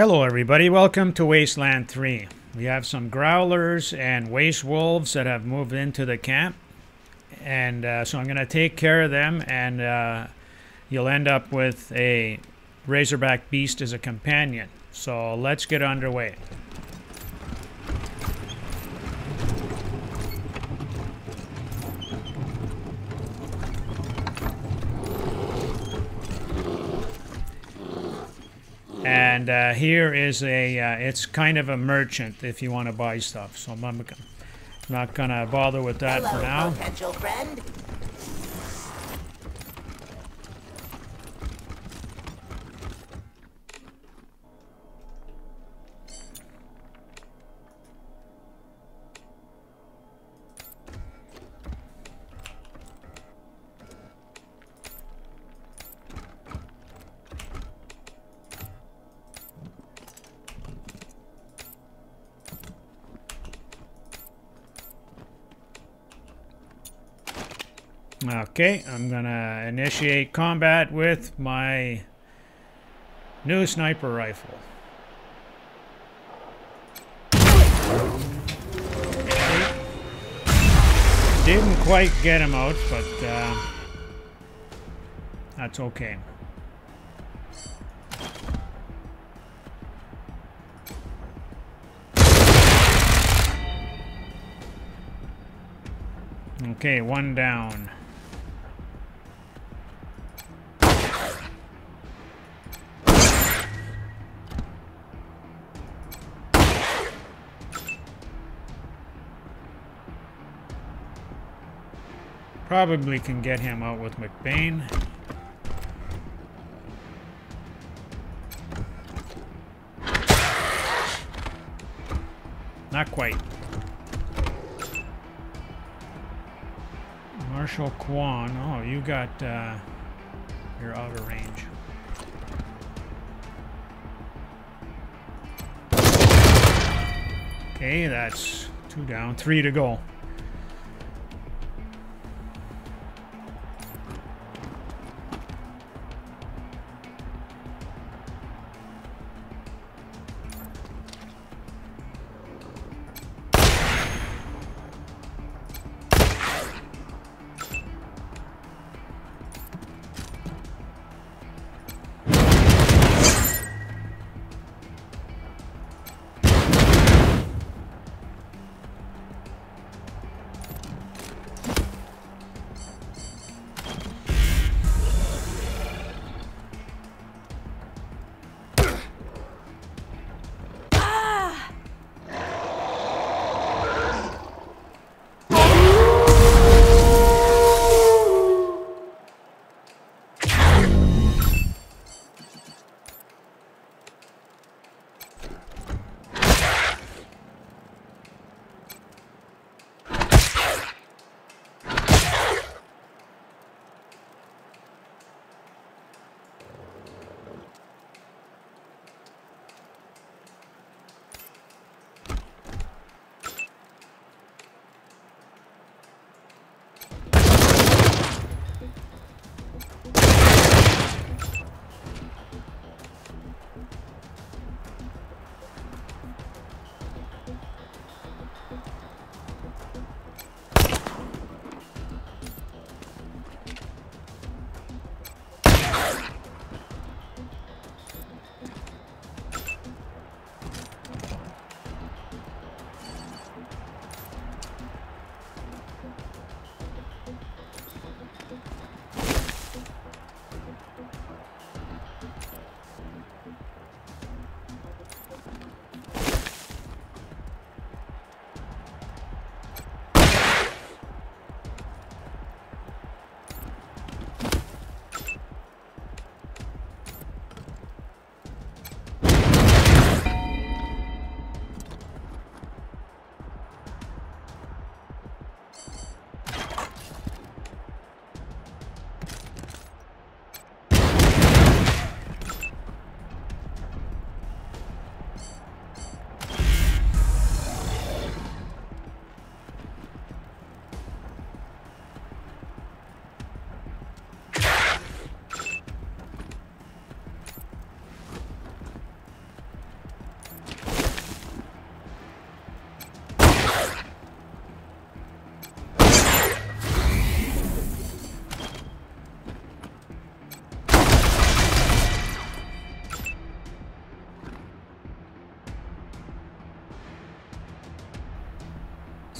Hello everybody, welcome to Wasteland 3. We have some growlers and waste wolves that have moved into the camp. And uh, so I'm going to take care of them and uh, you'll end up with a razorback beast as a companion. So let's get underway. And uh, here is a, uh, it's kind of a merchant if you want to buy stuff. So I'm not going to bother with that Hello, for now. potential friend. Okay, I'm gonna initiate combat with my new sniper rifle. Didn't quite get him out, but uh, that's okay. Okay, one down. Probably can get him out with McBain. Not quite. Marshall Kwan. Oh, you got uh, your outer range. Okay, that's two down, three to go.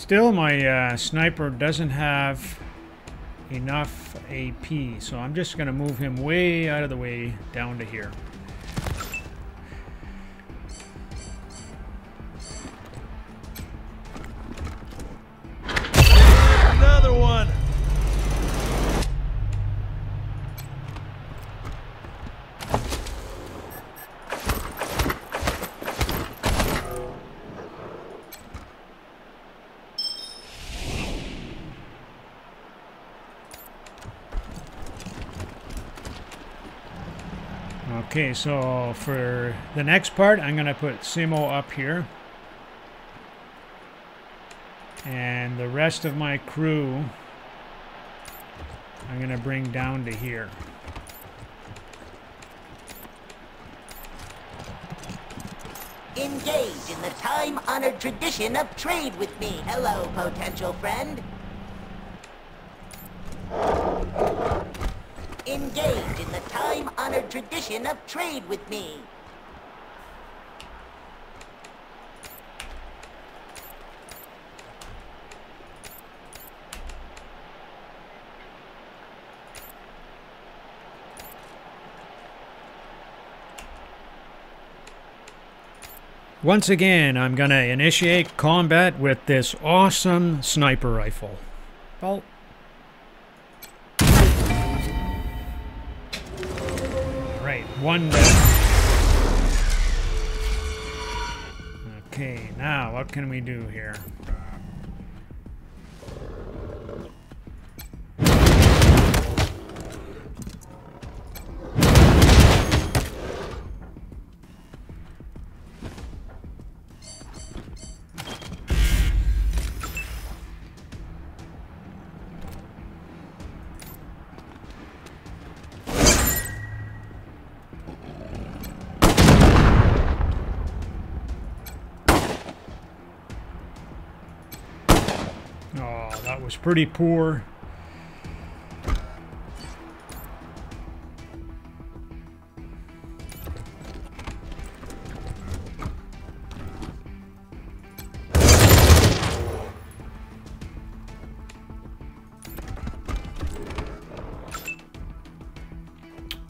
Still my uh, sniper doesn't have enough AP, so I'm just going to move him way out of the way down to here. Okay, so for the next part, I'm going to put Simo up here. And the rest of my crew, I'm going to bring down to here. Engage in the time-honored tradition of trade with me. Hello, potential friend. Engage in the time-honored tradition of trade with me. Once again, I'm going to initiate combat with this awesome sniper rifle. Well, one down. Okay, now what can we do here? Oh, that was pretty poor.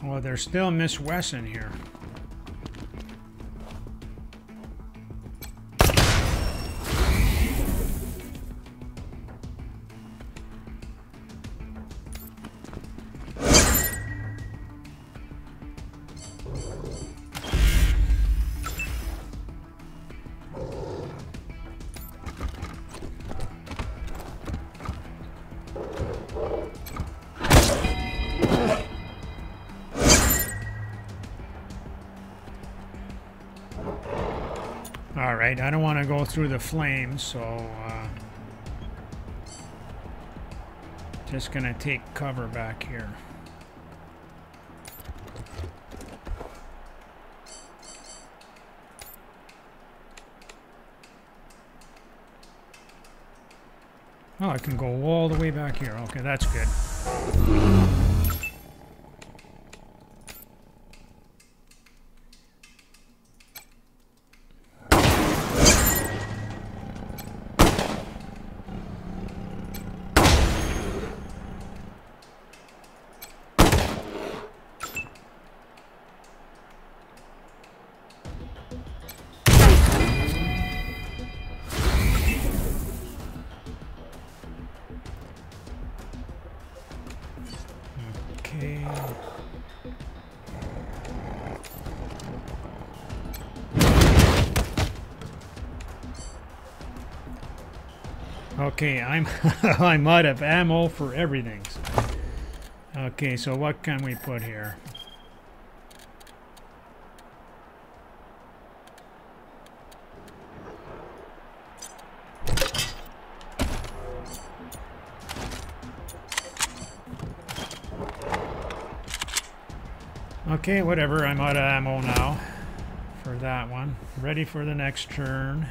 Oh, there's still Miss Wesson here. Right, I don't want to go through the flames, so uh, just gonna take cover back here. Oh, I can go all the way back here. Okay, that's good. Okay, I'm I'm out of ammo for everything. Okay, so what can we put here? Okay, whatever. I'm out of ammo now for that one. Ready for the next turn.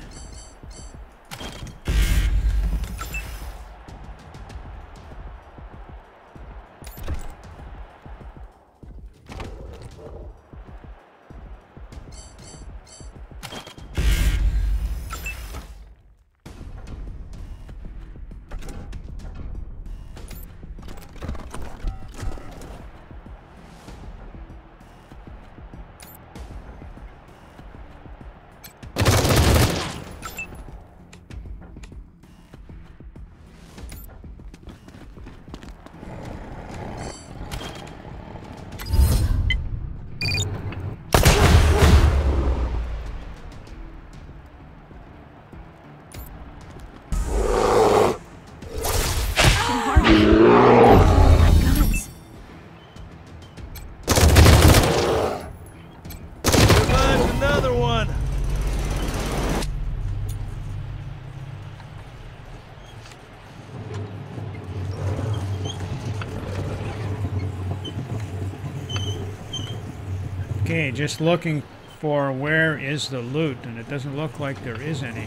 Okay, just looking for where is the loot, and it doesn't look like there is any.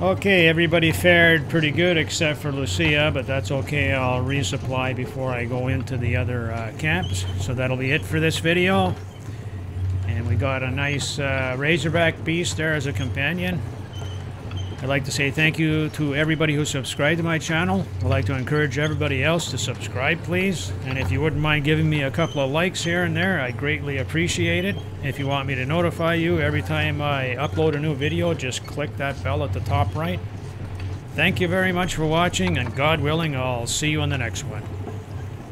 Okay, everybody fared pretty good except for Lucia, but that's okay. I'll resupply before I go into the other uh, camps. So that'll be it for this video. Got a nice uh, Razorback beast there as a companion. I'd like to say thank you to everybody who subscribed to my channel. I'd like to encourage everybody else to subscribe, please. And if you wouldn't mind giving me a couple of likes here and there, I greatly appreciate it. If you want me to notify you every time I upload a new video, just click that bell at the top right. Thank you very much for watching, and God willing, I'll see you in the next one.